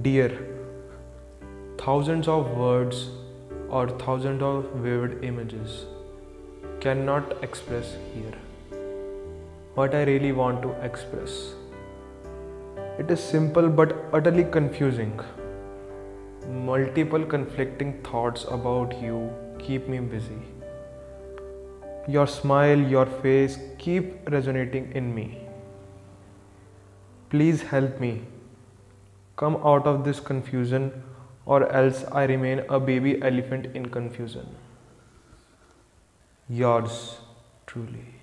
Dear, thousands of words or thousands of vivid images cannot express here what I really want to express. It is simple but utterly confusing. Multiple conflicting thoughts about you keep me busy. Your smile, your face keep resonating in me. Please help me come out of this confusion or else I remain a baby elephant in confusion. Yours truly.